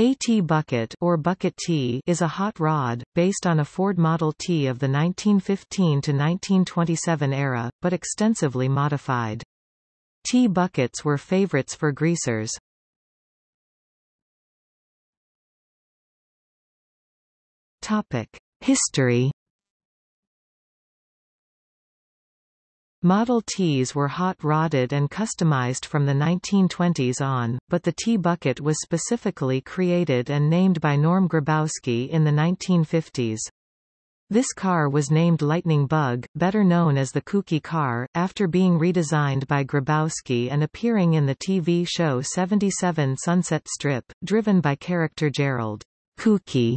A T-bucket or bucket T is a hot rod, based on a Ford Model T of the 1915 to 1927 era, but extensively modified. T-buckets were favorites for greasers. Topic: History Model Ts were hot-rodded and customized from the 1920s on, but the T-bucket was specifically created and named by Norm Grabowski in the 1950s. This car was named Lightning Bug, better known as the Kookie car, after being redesigned by Grabowski and appearing in the TV show 77 Sunset Strip, driven by character Gerald Kookie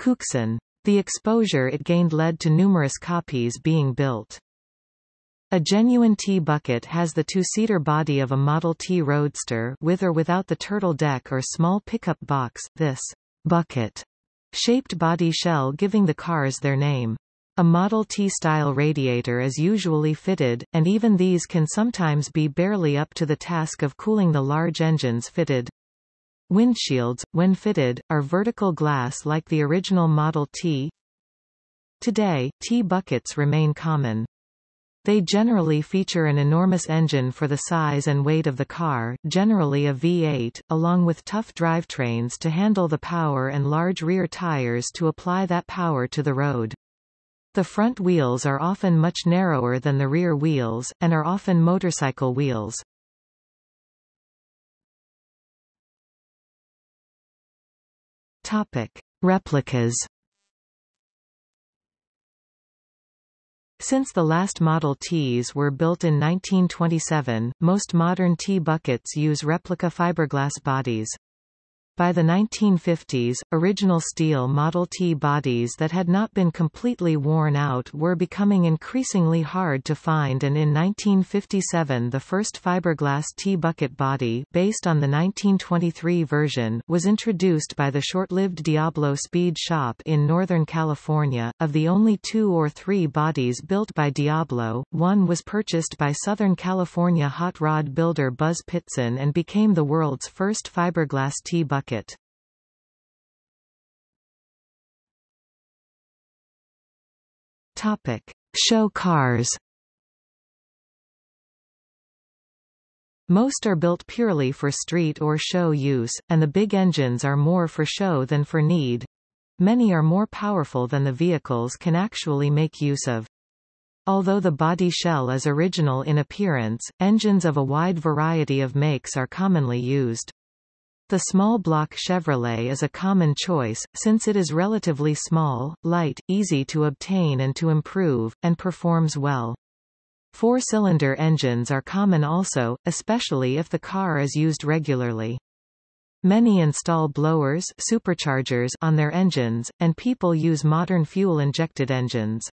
Kookson. The exposure it gained led to numerous copies being built. A genuine T-bucket has the two-seater body of a Model T Roadster with or without the turtle deck or small pickup box, this bucket shaped body shell giving the cars their name. A Model T-style radiator is usually fitted, and even these can sometimes be barely up to the task of cooling the large engines fitted. Windshields, when fitted, are vertical glass like the original Model T. Today, T-buckets remain common. They generally feature an enormous engine for the size and weight of the car, generally a V8, along with tough drivetrains to handle the power and large rear tires to apply that power to the road. The front wheels are often much narrower than the rear wheels, and are often motorcycle wheels. Topic. Replicas Since the last Model Ts were built in 1927, most modern T-buckets use replica fiberglass bodies. By the 1950s, original steel Model T bodies that had not been completely worn out were becoming increasingly hard to find and in 1957 the first fiberglass T-bucket body based on the 1923 version was introduced by the short-lived Diablo Speed Shop in Northern California. Of the only two or three bodies built by Diablo, one was purchased by Southern California hot rod builder Buzz Pittson and became the world's first fiberglass T-bucket Topic: Show cars. Most are built purely for street or show use, and the big engines are more for show than for need. Many are more powerful than the vehicles can actually make use of. Although the body shell is original in appearance, engines of a wide variety of makes are commonly used. The small block Chevrolet is a common choice, since it is relatively small, light, easy to obtain and to improve, and performs well. Four-cylinder engines are common also, especially if the car is used regularly. Many install blowers superchargers on their engines, and people use modern fuel-injected engines.